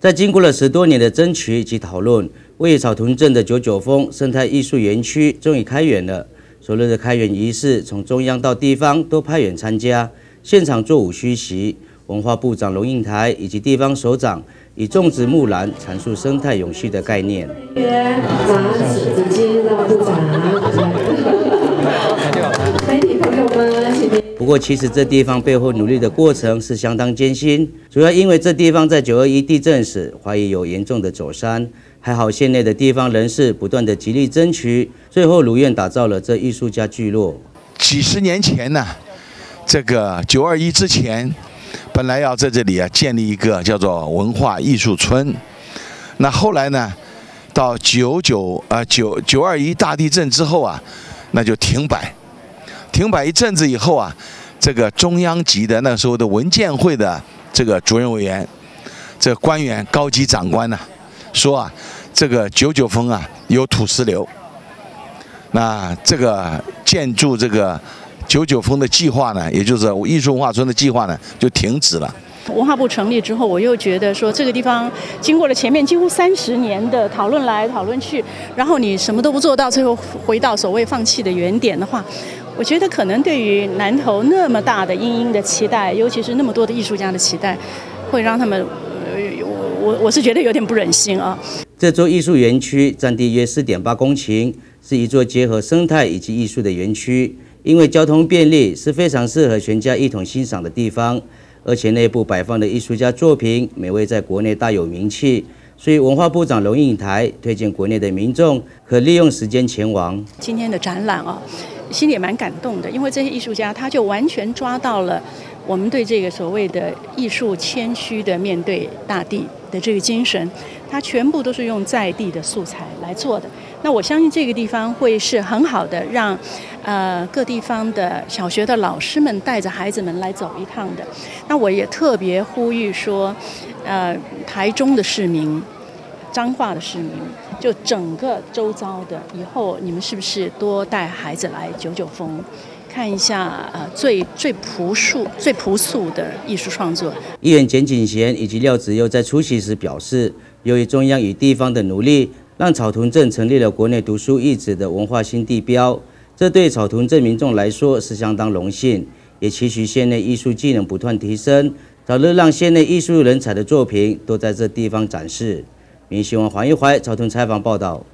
在经过了十多年的争取及讨论，位于草屯镇的九九峰生态艺术园区终于开园了。所有的开园仪式，从中央到地方都派员参加，现场作舞虚席。文化部长龙应台以及地方首长以种植木兰阐述生态永续的概念。不过，其实这地方背后努力的过程是相当艰辛，主要因为这地方在九二一地震时怀疑有严重的走山，还好县内的地方人士不断的极力争取，最后如愿打造了这艺术家聚落。几十年前呢，这个九二一之前，本来要在这里啊建立一个叫做文化艺术村，那后来呢，到九九啊九九二一大地震之后啊，那就停摆。停摆一阵子以后啊，这个中央级的那时候的文建会的这个主任委员、这官员、高级长官呢，说啊，这个九九峰啊有土石流，那这个建筑这个九九峰的计划呢，也就是艺术文化村的计划呢，就停止了。文化部成立之后，我又觉得说这个地方经过了前面几乎三十年的讨论来讨论去，然后你什么都不做到，最后回到所谓放弃的原点的话。我觉得可能对于南投那么大的殷殷的期待，尤其是那么多的艺术家的期待，会让他们，我我我是觉得有点不忍心啊。这座艺术园区占地约四点八公顷，是一座结合生态以及艺术的园区。因为交通便利，是非常适合全家一同欣赏的地方。而且内部摆放的艺术家作品，每位在国内大有名气，所以文化部长龙应台推荐国内的民众可利用时间前往今天的展览啊。心里也蛮感动的，因为这些艺术家他就完全抓到了我们对这个所谓的艺术谦虚的面对大地的这个精神，他全部都是用在地的素材来做的。那我相信这个地方会是很好的，让呃各地方的小学的老师们带着孩子们来走一趟的。那我也特别呼吁说，呃台中的市民。彰化的市民，就整个周遭的，以后你们是不是多带孩子来九九峰，看一下呃最最朴素、最朴素的艺术创作？议员简景贤以及廖子佑在出席时表示，由于中央与地方的努力，让草屯镇成立了国内独树一帜的文化新地标，这对草屯镇民众来说是相当荣幸，也期许县内艺术技能不断提升，早日让县内艺术人才的作品都在这地方展示。民新闻黄一怀草屯采访报道。